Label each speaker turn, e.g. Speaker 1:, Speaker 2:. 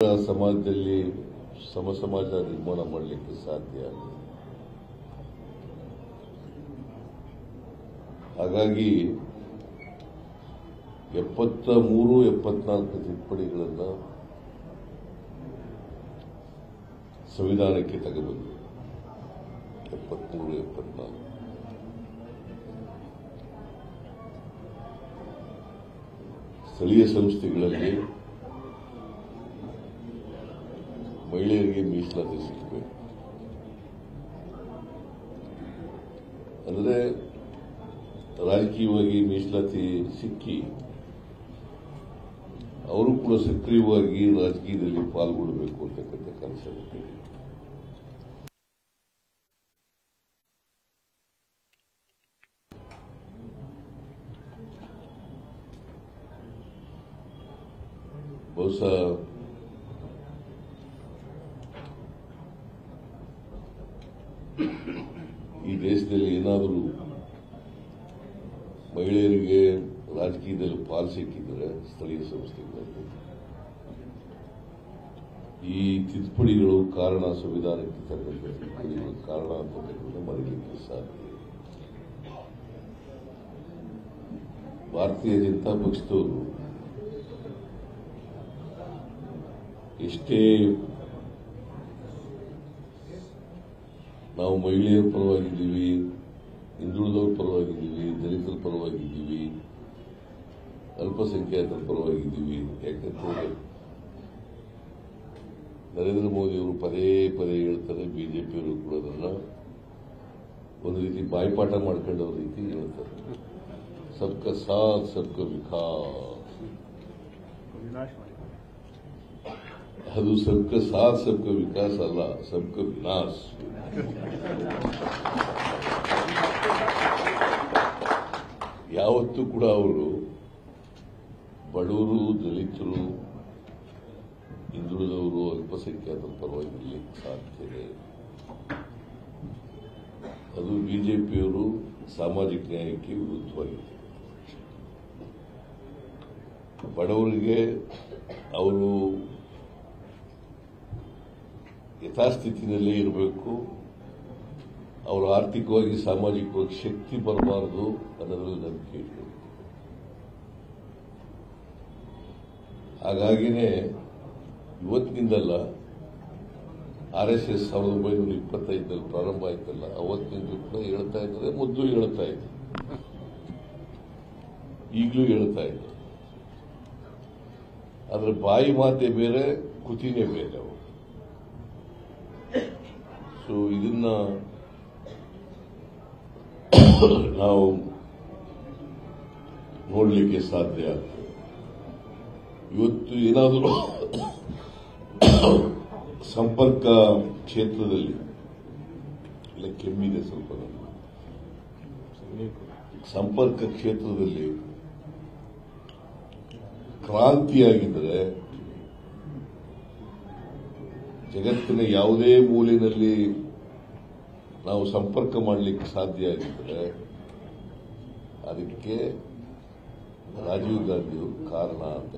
Speaker 1: ಸಮಾಜದಲ್ಲಿ ಸಮ ಸಮಾಜ ನಿರ್ಮಾಣ ಮಾಡಲಿಕ್ಕೆ ಸಾಧ್ಯ ಹಾಗಾಗಿ ಎಪ್ಪತ್ತ ಮೂರು, ಎಪ್ಪತ್ನಾಲ್ಕು ತಿದ್ದುಪಡಿಗಳನ್ನು ಸಂವಿಧಾನಕ್ಕೆ ತಗಬಂದು ಎಪ್ಪತ್ಮೂರು, ಎಪ್ಪತ್ನಾಲ್ಕು. ಸ್ಥಳೀಯ ಸಂಸ್ಥೆಗಳಲ್ಲಿ ಮಹಿಳೆಯರಿಗೆ ಮೀಸಲಾತಿ ಸಿಗಬೇಕು ಅಂದರೆ ರಾಜಕೀಯವಾಗಿ ಮೀಸಲಾತಿ ಸಿಕ್ಕಿ ಅವರು ಕೂಡ ಸಕ್ರಿಯವಾಗಿ ರಾಜಕೀಯದಲ್ಲಿ ಪಾಲ್ಗೊಳ್ಳಬೇಕು ಅಂತಕ್ಕಂಥ ಕನಸನ್ನು ಬಹುಶಃ ಈ ದೇಶದಲ್ಲಿ ಏನಾದರೂ ಮಹಿಳೆಯರಿಗೆ ರಾಜಕೀಯದಲ್ಲಿ ಪಾಲ್ ಸಿಕ್ಕಿದ್ರೆ ಸ್ಥಳೀಯ ಸಂಸ್ಥೆಗಳಲ್ಲಿ ಈ ತಿದ್ದುಪಡಿಗಳು ಕಾರಣ ಸಂವಿಧಾನಕ್ಕೆ ತರಬೇಕು ಕಾರಣ ಅಂತ ಮರೀಲಿಕ್ಕೆ ಸಾಧ್ಯ ಭಾರತೀಯ ಜನತಾ ಪಕ್ಷದವರು ಎಷ್ಟೇ ನಾವು ಮಹಿಳೆಯರ ಪರವಾಗಿದ್ದೀವಿ, ಹಿಂದುಳಿದವ್ರ ಪರವಾಗಿದ್ದೀವಿ, ದಲಿತರ ಪರವಾಗಿದ್ದೀವಿ, ಅಲ್ಪಸಂಖ್ಯಾತರ ಪರವಾಗಿದ್ದೀವಿ. ಯಾಕಂತಂದ್ರೆ ನರೇಂದ್ರ ಮೋದಿಯವರು ಪದೇ ಪದೇ ಹೇಳ್ತಾರೆ, ಬಿಜೆಪಿಯವರು ಕೂಡ ಅದನ್ನ ಒಂದು ರೀತಿ ಬಾಯ್ಪಾಠ ಮಾಡ್ಕೊಂಡವ್ರ ರೀತಿ ಹೇಳ್ತಾರೆ. ಸಬ್ಕ ಸಾಥ್, ಸಬ್ಕ ವಿಕಾಸ್. ಅದು ಸಬ್ಕ ಸಾಥ್, ಸಬ್ಕ ವಿಕಾಸ್ ಅಲ್ಲ, ಸಬ್ಕ ವಿನಾಶ್. ಯಾವತ್ತೂ ಕೂಡ ಅವರು ಬಡವರು, ದಲಿತರು, ಹಿಂದುಳಿದವರು ಅಲ್ಪಸಂಖ್ಯಾತ ಪರವಾಗಿರಲಿ ಸಾಧ್ಯತೆ ಅದು ಬಿಜೆಪಿಯವರು ಸಾಮಾಜಿಕ ನ್ಯಾಯಕ್ಕೆ ವಿರುದ್ಧವಾಗಿದೆ. ಬಡವರಿಗೆ ಅವರು ಯಥಾಸ್ಥಿತಿನಲ್ಲೇ ಇರಬೇಕು. ಅವರು ಆರ್ಥಿಕವಾಗಿ ಸಾಮಾಜಿಕವಾಗಿ ಶಕ್ತಿ ಬರಬಾರದು ಅನ್ನೋದ್ರಲ್ಲಿ ನಂಬಿಕೆ ಇತ್ತು ಹಾಗಾಗಿನೇ ಇವತ್ತಿನಿಂದಲ್ಲ ಆರ್ ಎಸ್ ಎಸ್ ಸಾವಿರದ ಒಂಬೈನೂರ ಇಪ್ಪತ್ತೈದರಲ್ಲಿ ಪ್ರಾರಂಭ ಆಯ್ತಲ್ಲ ಅವತ್ತಿನಿಂದ ಕೂಡ ಹೇಳ್ತಾ ಇದ್ದಾರೆ ಮೊದಲು ಹೇಳ್ತಾ ಇದೆ. ಈಗಲೂ ಹೇಳ್ತಾ ಇದೆ. ಆದ್ರೆ ಬಾಯಿ ಮಾತೆ ಬೇರೆ, ಕೃತಿನೇ ಬೇರೆ ಅವರು. ಸೊ ಇದನ್ನ ನಾವು ನೋಡಲಿಕ್ಕೆ ಸಾಧ್ಯ ಇವತ್ತು ಏನಾದರೂ ಸಂಪರ್ಕ ಕ್ಷೇತ್ರದಲ್ಲಿ, ಇಲ್ಲ ಕೆಮ್ಮಿದೆ ಸ್ವಲ್ಪ ಸಂಪರ್ಕ ಕ್ಷೇತ್ರದಲ್ಲಿ ಕ್ರಾಂತಿಯಾಗಿದ್ದರೆ ಜಗತ್ತಿನ ಯಾವುದೇ ಮೂಲೆಯಲ್ಲಿ ನಾವು ಸಂಪರ್ಕ ಮಾಡಲಿಕ್ಕೆ ಸಾಧ್ಯ ಆಗಿದ್ದರೆ ಅದಕ್ಕೆ ರಾಜೀವ್ ಗಾಂಧಿಯವರು ಕಾರಣ ಅಂತ